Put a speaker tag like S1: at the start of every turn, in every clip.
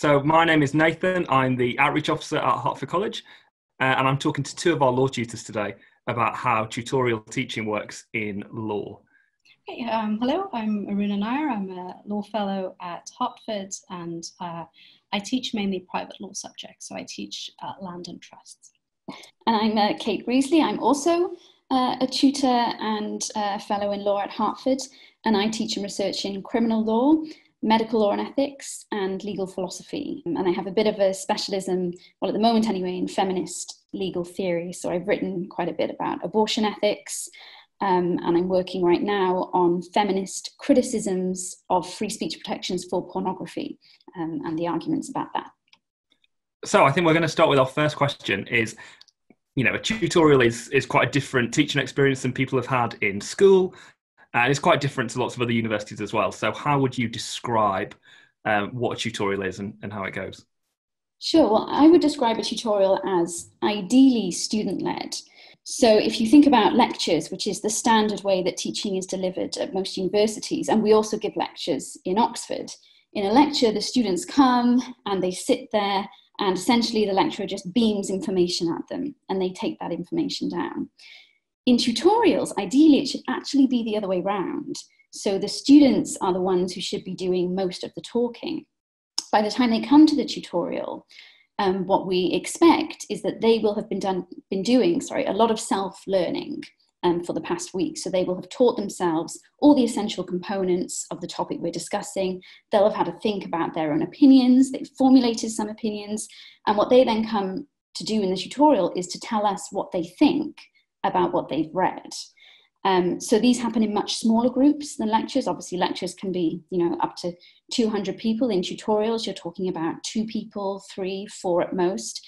S1: So, my name is Nathan. I'm the outreach officer at Hertford College, uh, and I'm talking to two of our law tutors today about how tutorial teaching works in law.
S2: Hey, um, hello, I'm Aruna Nair. I'm a law fellow at Hertford, and uh, I teach mainly private law subjects. So, I teach uh, land and trusts.
S3: And I'm uh, Kate Greasley. I'm also uh, a tutor and a fellow in law at Hertford, and I teach and research in criminal law medical law and ethics and legal philosophy. And I have a bit of a specialism, well, at the moment anyway, in feminist legal theory. So I've written quite a bit about abortion ethics. Um, and I'm working right now on feminist criticisms of free speech protections for pornography um, and the arguments about that.
S1: So I think we're going to start with our first question is you know a tutorial is is quite a different teaching experience than people have had in school and it's quite different to lots of other universities as well. So, how would you describe um, what a tutorial is and, and how it goes?
S3: Sure. Well, I would describe a tutorial as ideally student led. So, if you think about lectures, which is the standard way that teaching is delivered at most universities, and we also give lectures in Oxford, in a lecture, the students come and they sit there, and essentially the lecturer just beams information at them and they take that information down. In tutorials, ideally, it should actually be the other way around. So the students are the ones who should be doing most of the talking. By the time they come to the tutorial, um, what we expect is that they will have been done, been doing, sorry, a lot of self-learning um, for the past week. So they will have taught themselves all the essential components of the topic we're discussing. They'll have had to think about their own opinions. They've formulated some opinions, and what they then come to do in the tutorial is to tell us what they think about what they've read. Um, so these happen in much smaller groups than lectures. Obviously, lectures can be, you know, up to 200 people. In tutorials, you're talking about two people, three, four at most.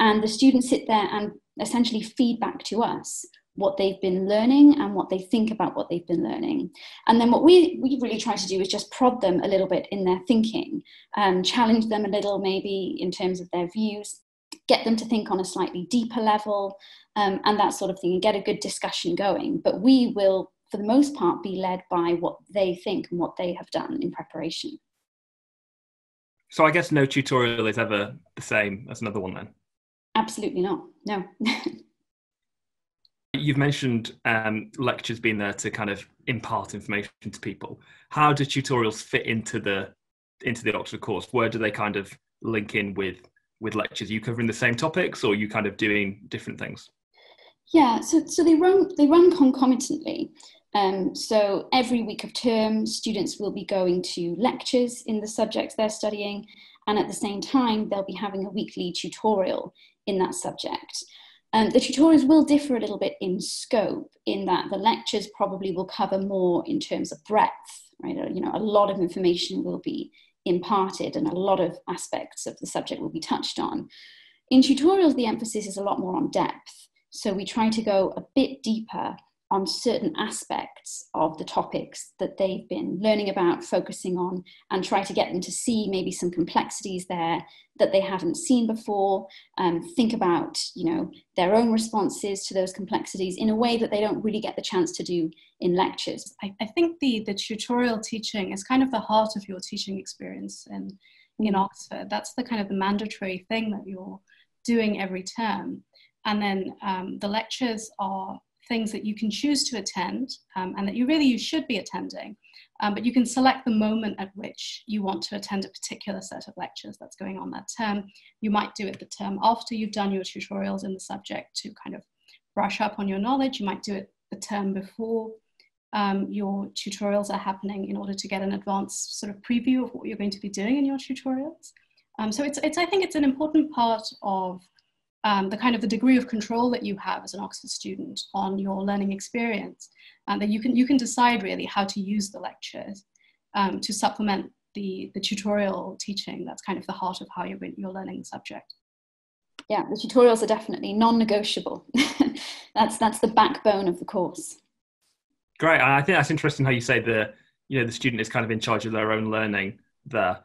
S3: And the students sit there and essentially feedback to us what they've been learning and what they think about what they've been learning. And then what we, we really try to do is just prod them a little bit in their thinking, and challenge them a little maybe in terms of their views, get them to think on a slightly deeper level, um, and that sort of thing, and get a good discussion going. But we will, for the most part, be led by what they think and what they have done in preparation.
S1: So I guess no tutorial is ever the same as another one then?
S3: Absolutely not. No.
S1: You've mentioned um, lectures being there to kind of impart information to people. How do tutorials fit into the into the Oxford course? Where do they kind of link in with with lectures? You covering the same topics, or you kind of doing different things?
S3: Yeah, so, so they run they run concomitantly. Um, so every week of term, students will be going to lectures in the subjects they're studying, and at the same time, they'll be having a weekly tutorial in that subject. Um, the tutorials will differ a little bit in scope, in that the lectures probably will cover more in terms of breadth. Right, you know, a lot of information will be imparted, and a lot of aspects of the subject will be touched on. In tutorials, the emphasis is a lot more on depth. So we try to go a bit deeper on certain aspects of the topics that they've been learning about, focusing on, and try to get them to see maybe some complexities there that they haven't seen before. Um, think about, you know, their own responses to those complexities in a way that they don't really get the chance to do in lectures.
S2: I, I think the the tutorial teaching is kind of the heart of your teaching experience in in Oxford. That's the kind of the mandatory thing that you're doing every term. And then um, the lectures are things that you can choose to attend um, and that you really you should be attending. Um, but you can select the moment at which you want to attend a particular set of lectures that's going on that term. You might do it the term after you've done your tutorials in the subject to kind of brush up on your knowledge. You might do it the term before um, your tutorials are happening in order to get an advanced sort of preview of what you're going to be doing in your tutorials. Um, so it's, it's, I think it's an important part of um, the kind of the degree of control that you have as an Oxford student on your learning experience, and that you can you can decide really how to use the lectures um, to supplement the the tutorial teaching. That's kind of the heart of how you're you're learning the subject.
S3: Yeah, the tutorials are definitely non-negotiable. that's that's the backbone of the course.
S1: Great, I think that's interesting how you say the you know the student is kind of in charge of their own learning there.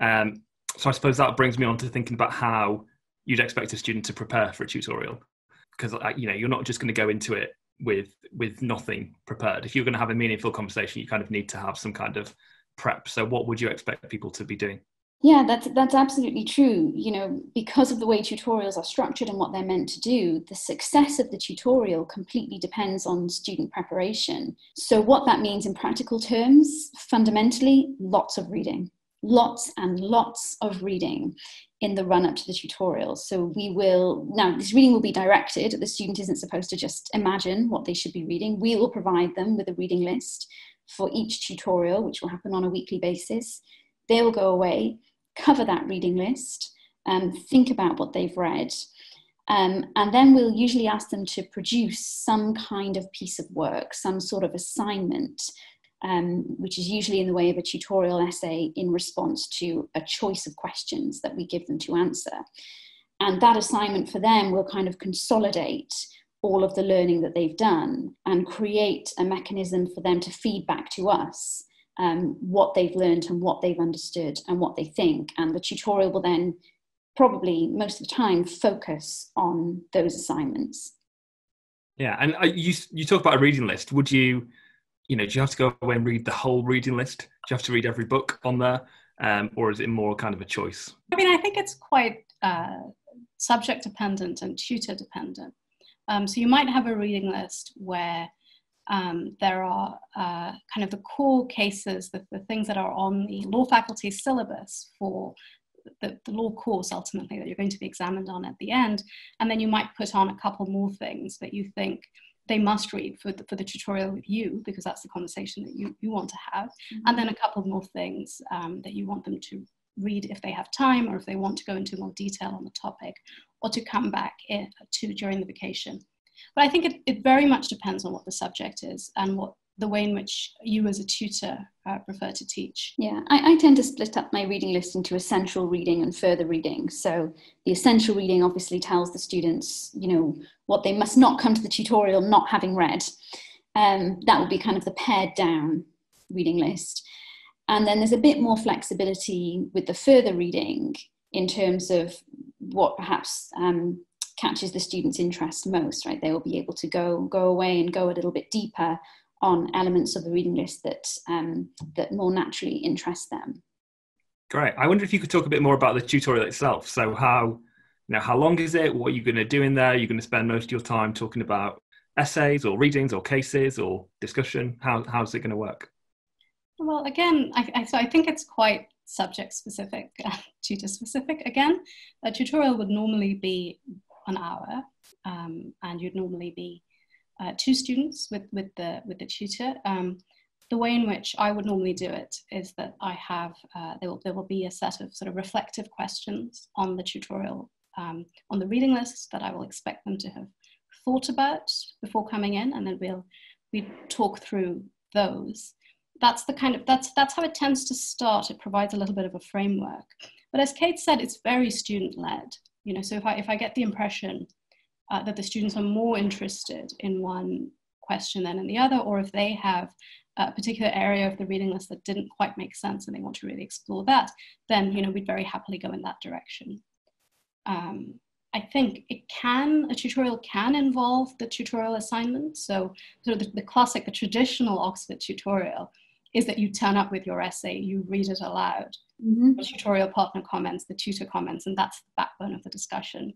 S1: Um, so I suppose that brings me on to thinking about how you'd expect a student to prepare for a tutorial because uh, you know you're not just going to go into it with with nothing prepared if you're going to have a meaningful conversation you kind of need to have some kind of prep so what would you expect people to be doing
S3: Yeah, that's that's absolutely true. You know, because of the way tutorials are structured and what they're meant to do, the success of the tutorial completely depends on student preparation. So what that means in practical terms, fundamentally, lots of reading. Lots and lots of reading in the run up to the tutorial. So we will now this reading will be directed. The student isn't supposed to just imagine what they should be reading. We will provide them with a reading list for each tutorial, which will happen on a weekly basis. They will go away cover that reading list, um, think about what they've read, um, and then we'll usually ask them to produce some kind of piece of work, some sort of assignment, um, which is usually in the way of a tutorial essay in response to a choice of questions that we give them to answer. And that assignment for them will kind of consolidate all of the learning that they've done and create a mechanism for them to feed back to us um, what they've learned and what they've understood and what they think. And the tutorial will then probably most of the time focus on those assignments.
S1: Yeah, and uh, you you talk about a reading list. Would you, you know, do you have to go away and read the whole reading list? Do you have to read every book on there, um, or is it more kind of a choice?
S2: I mean, I think it's quite uh, subject dependent and tutor dependent. Um, so you might have a reading list where um, there are uh, kind of the core cases, the, the, things that are on the law faculty syllabus for the, the, law course ultimately that you're going to be examined on at the end. And then you might put on a couple more things that you think they must read for the, for the tutorial with you, because that's the conversation that you, you want to have. Mm-hmm. And then a couple more things um, that you want them to read if they have time or if they want to go into more detail on the topic or to come back in, to during the vacation. But I think it, it very much depends on what the subject is and what the way in which you as a tutor uh, prefer to teach.
S3: Yeah, I, I, tend to split up my reading list into essential reading and further reading. So the essential reading obviously tells the students, you know, what they must not come to the tutorial not having read. Um, that would be kind of the pared down reading list. And then there's a bit more flexibility with the further reading in terms of what perhaps um, catches the student's interest most, right? They will be able to go go away and go a little bit deeper on elements of the reading list that um, that more naturally interest them.
S1: Great. I wonder if you could talk a bit more about the tutorial itself. So how you know how long is it? What are you going to do in there? You're going to spend most of your time talking about essays or readings or cases or discussion. How how's it going to work?
S2: Well, again, I, I, so I think it's quite subject specific, uh, tutor specific. Again, a tutorial would normally be an hour, um, and you'd normally be uh, two students with, with, the, with the tutor. Um, the way in which I would normally do it is that I have, uh, there, will, there will be a set of sort of reflective questions on the tutorial, um, on the reading list that I will expect them to have thought about before coming in, and then we'll we talk through those. That's the kind of that's that's how it tends to start. It provides a little bit of a framework. But as Kate said, it's very student led. You know, so if I if I get the impression uh, that the students are more interested in one question than in the other, or if they have a particular area of the reading list that didn't quite make sense and they want to really explore that, then you know we'd very happily go in that direction. Um, I think it can, a tutorial can involve the tutorial assignment. So sort of the, the, classic, the traditional Oxford tutorial is that you turn up with your essay, you read it aloud. Mm-hmm. The tutorial partner comments, the tutor comments, and that's the backbone of the discussion.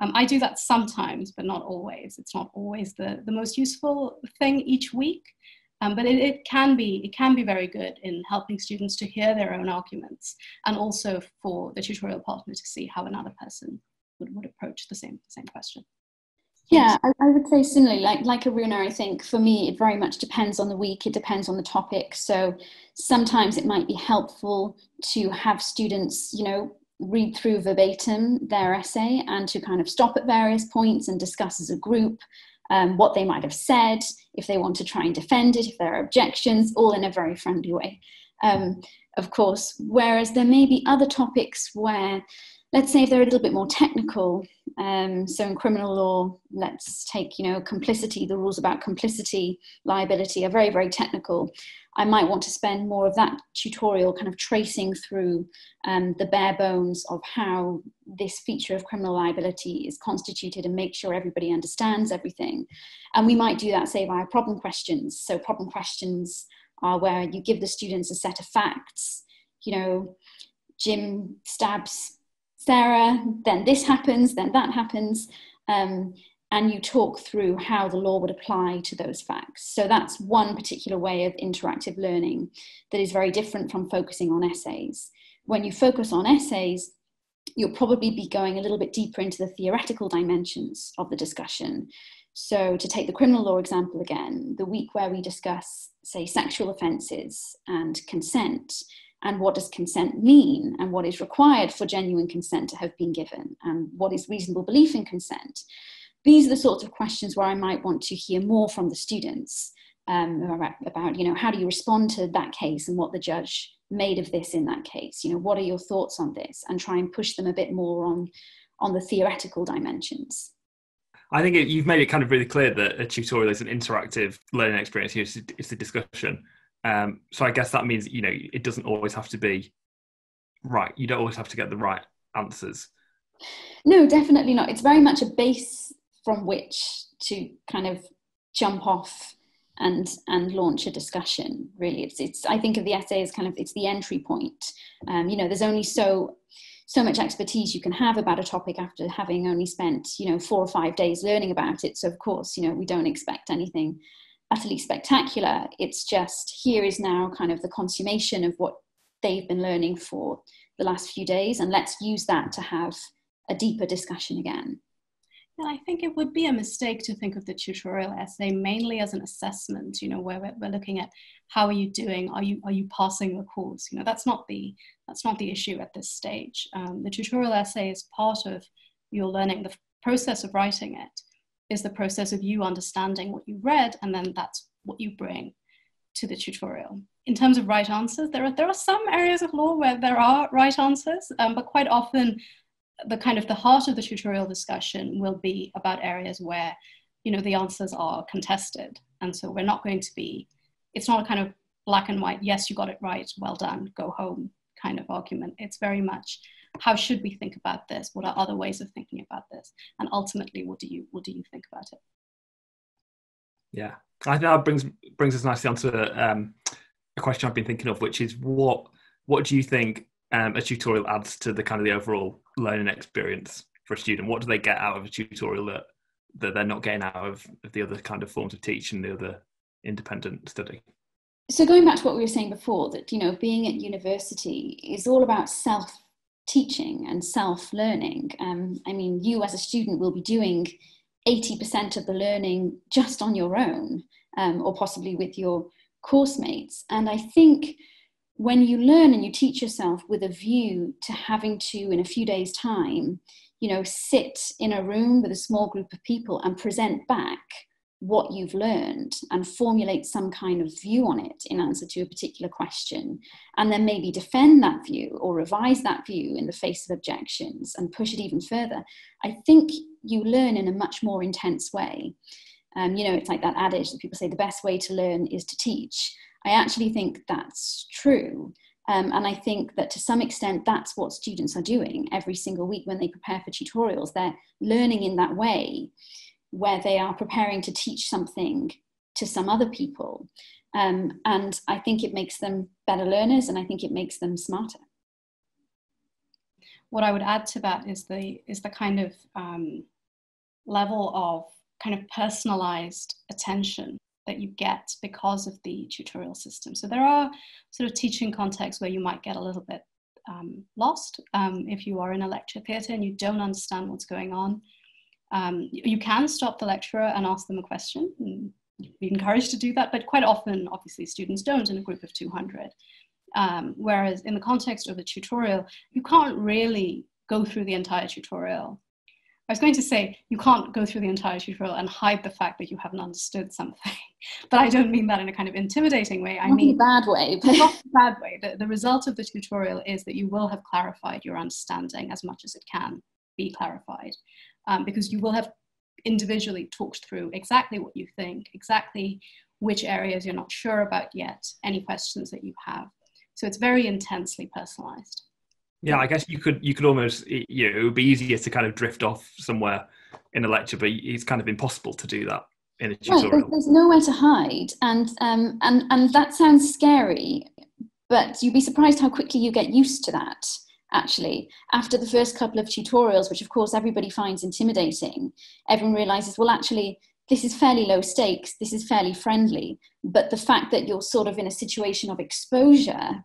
S2: Um, I do that sometimes, but not always. It's not always the, the most useful thing each week, um, but it, it, can be it can be very good in helping students to hear their own arguments, and also for the tutorial partner to see how another person would, would approach the same the same question.
S3: Yeah, I, I, would say similarly, like like Aruna, I think for me it very much depends on the week, it depends on the topic. So sometimes it might be helpful to have students, you know, read through verbatim their essay and to kind of stop at various points and discuss as a group um, what they might have said, if they want to try and defend it, if there are objections, all in a very friendly way. Um, of course, whereas there may be other topics where let's say if they're a little bit more technical um, so in criminal law let's take you know complicity the rules about complicity liability are very very technical i might want to spend more of that tutorial kind of tracing through um, the bare bones of how this feature of criminal liability is constituted and make sure everybody understands everything. And we might do that say via problem questions. So problem questions are where you give the students a set of facts. You know Jim stabs Sarah, then this happens, then that happens. Um, and you talk through how the law would apply to those facts. So that's one particular way of interactive learning that is very different from focusing on essays. When you focus on essays, you'll probably be going a little bit deeper into the theoretical dimensions of the discussion. So, to take the criminal law example again, the week where we discuss, say, sexual offences and consent, and what does consent mean, and what is required for genuine consent to have been given, and what is reasonable belief in consent, these are the sorts of questions where I might want to hear more from the students um, about, you know, how do you respond to that case and what the judge made of this in that case? You know, what are your thoughts on this? And try and push them a bit more on, on the theoretical dimensions.
S1: I think it, you've made it kind of really clear that a tutorial is an interactive learning experience. It's, it's a discussion. Um, so I guess that means you know it doesn't always have to be right. You don't always have to get the right answers.
S3: No, definitely not. It's very much a base from which to kind of jump off and and launch a discussion really. It's it's i think of the essay as kind of it's the entry point. Um, you know there's only so so much expertise you can have about a topic after having only spent you know four or five days learning about it. So of course you know we don't expect anything utterly spectacular. It's just here is now kind of the consummation of what they've been learning for the last few days and let's use that to have a deeper discussion again
S2: yeah, I think it would be a mistake to think of the tutorial essay mainly as an assessment, you know, where we're, we're looking at how are you doing? Are you, are you passing the course? You know, that's not the, that's not the issue at this stage. Um, the tutorial essay is part of your learning. The process of writing it is the process of you understanding what you read, and then that's what you bring to the tutorial. In terms of right answers, there are, there are some areas of law where there are right answers, um, but quite often the kind of the heart of the tutorial discussion will be about areas where you know the answers are contested. And so we're not going to be it's not a kind of black and white yes you got it right well done go home kind of argument. It's very much how should we think about this? What are other ways of thinking about this? And ultimately what do you what do you think about it?
S1: Yeah. I think that brings brings us nicely onto um, a question i've been thinking of which is what what do you think um, a tutorial adds to the kind of the overall learning experience for a student? What do they get out of a tutorial that that they're not getting out of, of the other kind of forms of teaching, the other independent study?
S3: So going back to what we were saying before, that you know, being at university is all about self teaching and self learning. Um, I mean, you as a student will be doing 80% of the learning just on your own, um, or possibly with your course mates. And I think when you learn and you teach yourself with a view to having to, in a few days' time, you know, sit in a room with a small group of people and present back what you've learned and formulate some kind of view on it in answer to a particular question, and then maybe defend that view or revise that view in the face of objections and push it even further, I think you learn in a much more intense way. Um, you know, it's like that adage that people say the best way to learn is to teach. I actually think that's true. Um, and I think that to some extent, that's what students are doing every single week when they prepare for tutorials. They're learning in that way where they are preparing to teach something to some other people. Um, and I think it makes them better learners and I think it makes them smarter.
S2: What I would add to that is the, is the kind of um, level of kind of personalized attention that you get because of the tutorial system. So there are sort of teaching contexts where you might get a little bit um, lost um, if you are in a lecture theatre and you don't understand what's going on. Um, you can stop the lecturer and ask them a question. And be encouraged to do that, but quite often, obviously, students don't in a group of 200. Um, whereas in the context of a tutorial, you can't really go through the entire tutorial I was going to say you can't go through the entire tutorial and hide the fact that you haven't understood something, but I don't mean that in a kind of intimidating way. I
S3: not
S2: mean
S3: a bad way,
S2: but not a bad way. The, the result of the tutorial is that you will have clarified your understanding as much as it can be clarified, um, because you will have individually talked through exactly what you think, exactly which areas you're not sure about yet, any questions that you have. So it's very intensely personalized.
S1: Yeah, I guess you could you could almost you know, it would be easier to kind of drift off somewhere in a lecture, but it's kind of impossible to do that in a tutorial.
S3: Right, there's nowhere to hide, and um, and and that sounds scary, but you'd be surprised how quickly you get used to that. actually. After the first couple of tutorials, which of course everybody finds intimidating, everyone realizes, well, actually, this is fairly low stakes, this is fairly friendly. But the fact that you're sort of in a situation of exposure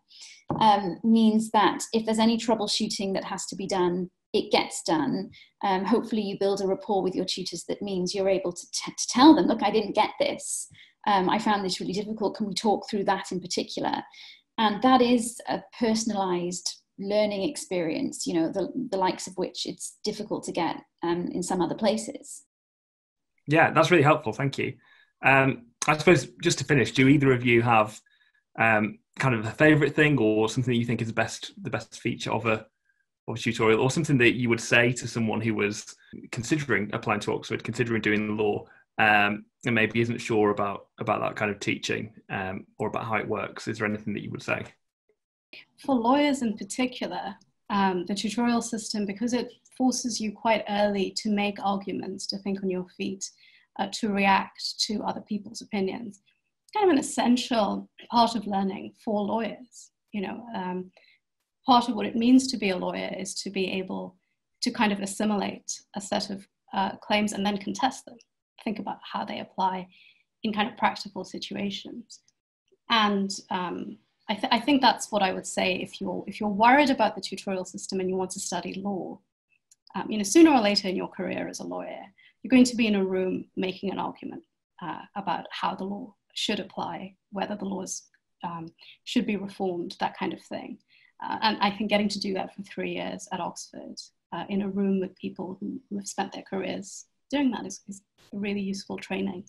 S3: um, means that if there's any troubleshooting that has to be done, it gets done. Um, hopefully, you build a rapport with your tutors that means you're able to, t- to tell them, look, I didn't get this. Um, I found this really difficult. Can we talk through that in particular? And that is a personalized learning experience, you know, the, the likes of which it's difficult to get um, in some other places.
S1: Yeah, that's really helpful. Thank you. Um, I suppose just to finish, do either of you have um, kind of a favorite thing or something that you think is the best the best feature of a of a tutorial or something that you would say to someone who was considering applying to Oxford, considering doing law, um, and maybe isn't sure about about that kind of teaching um, or about how it works? Is there anything that you would say?
S2: For lawyers in particular, um, the tutorial system, because it forces you quite early to make arguments, to think on your feet, uh, to react to other people's opinions, it's kind of an essential part of learning for lawyers. You know, um, part of what it means to be a lawyer is to be able to kind of assimilate a set of uh, claims and then contest them. Think about how they apply in kind of practical situations. And um, I, th- I, think that's what I would say if you're if you're worried about the tutorial system and you want to study law. Um, you know, sooner or later in your career as a lawyer, you're going to be in a room making an argument uh, about how the law should apply, whether the laws um, should be reformed, that kind of thing. Uh, and I think getting to do that for three years at Oxford uh, in a room with people who, who, have spent their careers doing that is, is really useful training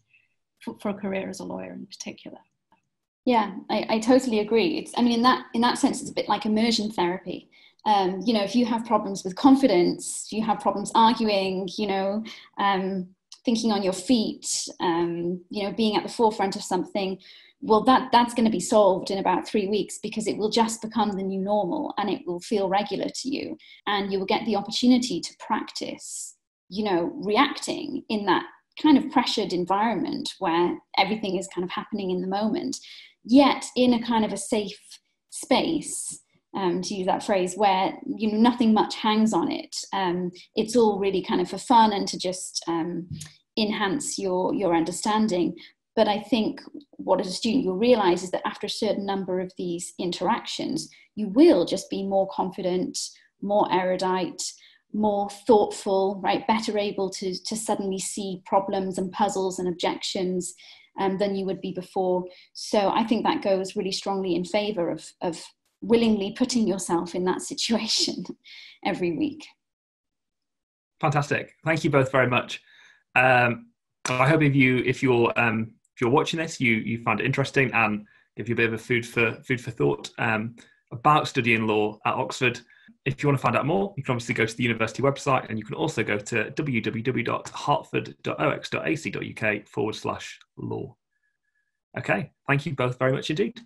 S2: for, for, a career as a lawyer in particular.
S3: Yeah, I, I totally agree. It's, I mean, in that in that sense, it's a bit like immersion therapy. Um, you know, if you have problems with confidence, you have problems arguing, you know, um, thinking on your feet, um, you know, being at the forefront of something, well that that's going to be solved in about three weeks because it will just become the new normal and it will feel regular to you. And you will get the opportunity to practice you know reacting in that kind of pressured environment where everything is kind of happening in the moment. Yet in a kind of a safe space um, to use that phrase where you know nothing much hangs on it um, it's all really kind of for fun and to just um, enhance your your understanding but I think what as a student you'll realize is that after a certain number of these interactions, you will just be more confident, more erudite, more thoughtful, right? Better able to, to suddenly see problems and puzzles and objections um, than you would be before. So I think that goes really strongly in favor of, of willingly putting yourself in that situation every week.
S1: Fantastic. Thank you both very much. Um, I hope if you if you're um, if you're watching this, you you find it interesting and give you a bit of a food for food for thought um, about studying law at Oxford. If you want to find out more, you can obviously go to the university website and you can also go to www.hertford.ox.ac.uk forward slash law. Okay, thank you both very much indeed.